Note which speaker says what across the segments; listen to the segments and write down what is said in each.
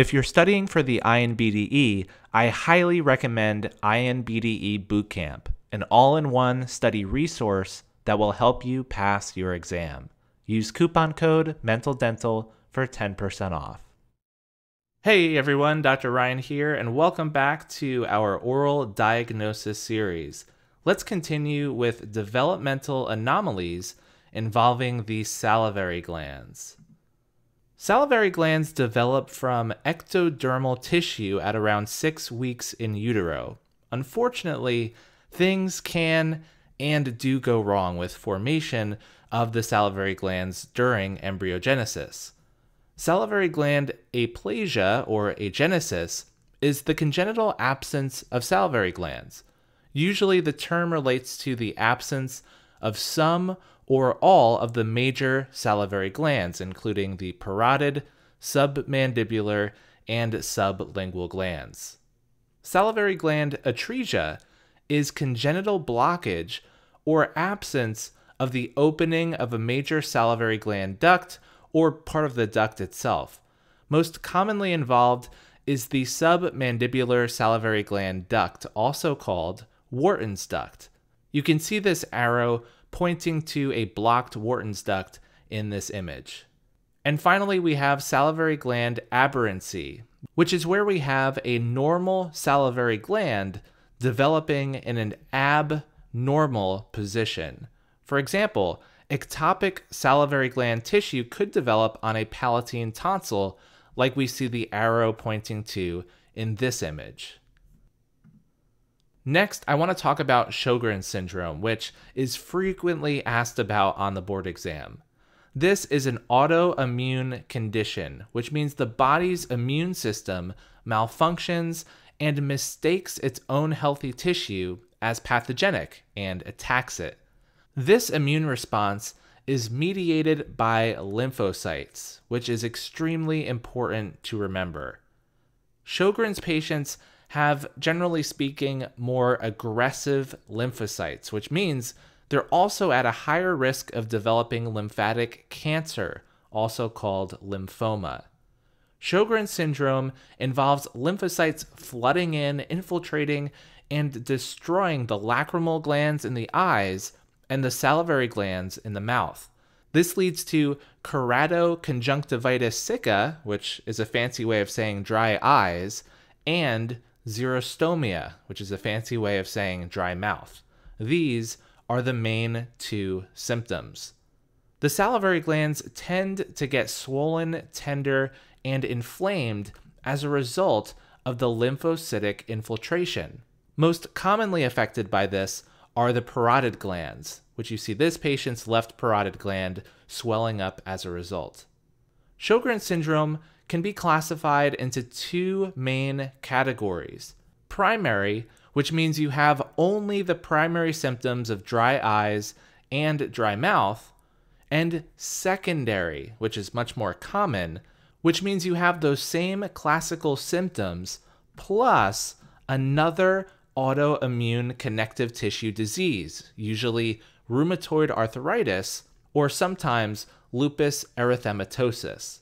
Speaker 1: If you're studying for the INBDE, I highly recommend INBDE Bootcamp, an all in one study resource that will help you pass your exam. Use coupon code MENTALDENTAL for 10% off. Hey everyone, Dr. Ryan here, and welcome back to our oral diagnosis series. Let's continue with developmental anomalies involving the salivary glands. Salivary glands develop from ectodermal tissue at around six weeks in utero. Unfortunately, things can and do go wrong with formation of the salivary glands during embryogenesis. Salivary gland aplasia or agenesis is the congenital absence of salivary glands. Usually, the term relates to the absence of some or all of the major salivary glands, including the parotid, submandibular, and sublingual glands. Salivary gland atresia is congenital blockage or absence of the opening of a major salivary gland duct or part of the duct itself. Most commonly involved is the submandibular salivary gland duct, also called Wharton's duct. You can see this arrow pointing to a blocked Wharton's duct in this image. And finally, we have salivary gland aberrancy, which is where we have a normal salivary gland developing in an abnormal position. For example, ectopic salivary gland tissue could develop on a palatine tonsil, like we see the arrow pointing to in this image. Next, I want to talk about Sjogren's syndrome, which is frequently asked about on the board exam. This is an autoimmune condition, which means the body's immune system malfunctions and mistakes its own healthy tissue as pathogenic and attacks it. This immune response is mediated by lymphocytes, which is extremely important to remember. Sjogren's patients have, generally speaking, more aggressive lymphocytes, which means they're also at a higher risk of developing lymphatic cancer, also called lymphoma. Sjogren's syndrome involves lymphocytes flooding in, infiltrating, and destroying the lacrimal glands in the eyes and the salivary glands in the mouth. This leads to keratoconjunctivitis sicca, which is a fancy way of saying dry eyes, and xerostomia, which is a fancy way of saying dry mouth. These are the main two symptoms. The salivary glands tend to get swollen, tender, and inflamed as a result of the lymphocytic infiltration. Most commonly affected by this are the parotid glands, which you see this patient's left parotid gland swelling up as a result. Sjogren's syndrome can be classified into two main categories. Primary, which means you have only the primary symptoms of dry eyes and dry mouth, and secondary, which is much more common, which means you have those same classical symptoms plus another autoimmune connective tissue disease, usually rheumatoid arthritis or sometimes lupus erythematosus.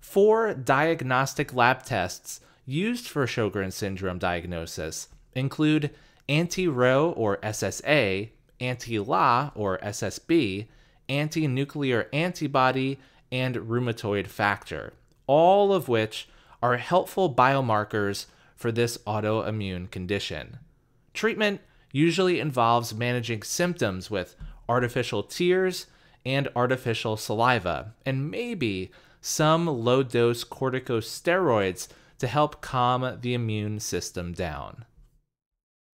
Speaker 1: Four diagnostic lab tests used for Sjogren's syndrome diagnosis include anti-Ro or SSA, anti-La or SSB, anti-nuclear antibody, and rheumatoid factor, all of which are helpful biomarkers for this autoimmune condition. Treatment usually involves managing symptoms with artificial tears and artificial saliva, and maybe some low dose corticosteroids to help calm the immune system down.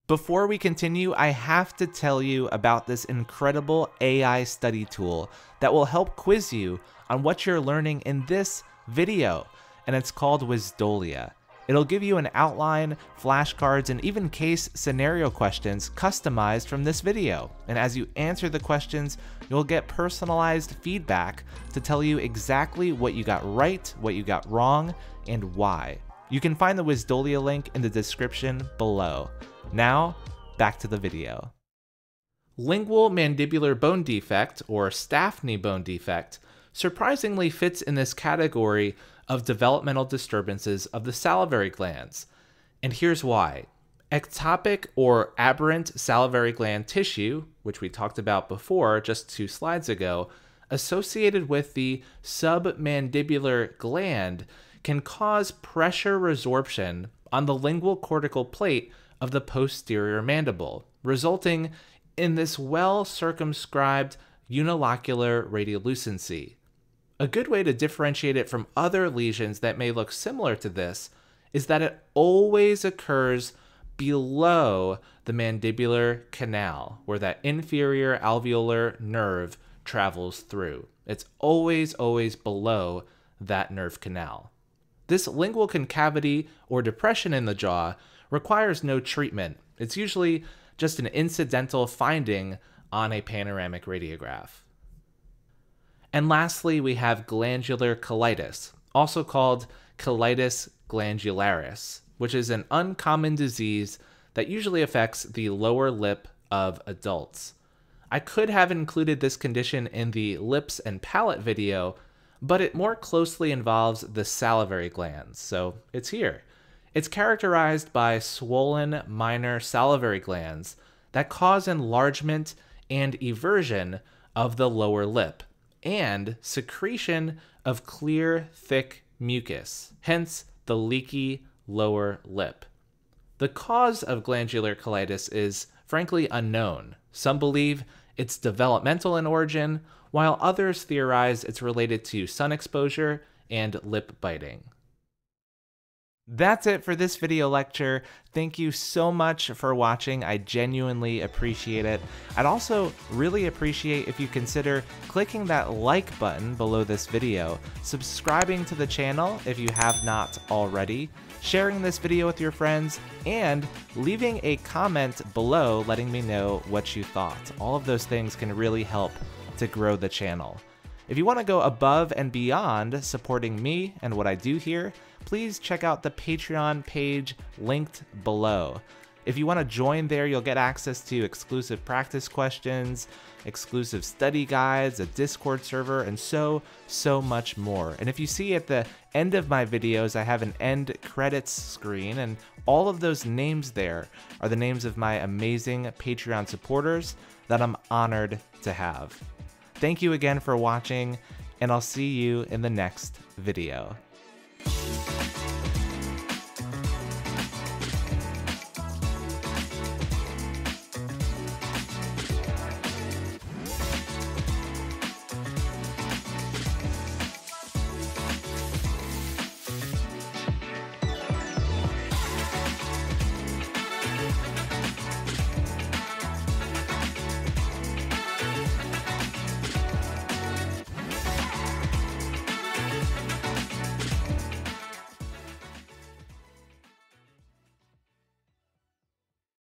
Speaker 1: Before we continue, I have to tell you about this incredible AI study tool that will help quiz you on what you're learning in this video, and it's called Wisdolia. It'll give you an outline, flashcards, and even case scenario questions customized from this video. And as you answer the questions, you'll get personalized feedback to tell you exactly what you got right, what you got wrong, and why. You can find the Wisdolia link in the description below. Now, back to the video. Lingual mandibular bone defect, or Stafne bone defect, surprisingly fits in this category of developmental disturbances of the salivary glands. And here's why. Ectopic or aberrant salivary gland tissue, which we talked about before just two slides ago, associated with the submandibular gland, can cause pressure resorption on the lingual cortical plate of the posterior mandible, resulting in this well circumscribed unilocular radiolucency. A good way to differentiate it from other lesions that may look similar to this is that it always occurs below the mandibular canal, where that inferior alveolar nerve travels through. It's always, always below that nerve canal. This lingual concavity or depression in the jaw requires no treatment. It's usually just an incidental finding on a panoramic radiograph. And lastly, we have glandular cheilitis, also called cheilitis glandularis, which is an uncommon disease that usually affects the lower lip of adults. I could have included this condition in the lips and palate video, but it more closely involves the salivary glands, so it's here. It's characterized by swollen minor salivary glands that cause enlargement and eversion of the lower lip and secretion of clear, thick mucus, hence the leaky lower lip. The cause of glandular cheilitis is frankly unknown. Some believe it's developmental in origin, while others theorize it's related to sun exposure and lip biting. That's it for this video lecture. Thank you so much for watching. I genuinely appreciate it. I'd also really appreciate if you consider clicking that like button below this video, subscribing to the channel if you have not already, sharing this video with your friends, and leaving a comment below letting me know what you thought. All of those things can really help to grow the channel. If you want to go above and beyond supporting me and what I do here, please check out the Patreon page linked below. If you want to join there, you'll get access to exclusive practice questions, exclusive study guides, a Discord server, and so, so much more. And if you see at the end of my videos, I have an end credits screen, and all of those names there are the names of my amazing Patreon supporters that I'm honored to have. Thank you again for watching, and I'll see you in the next video.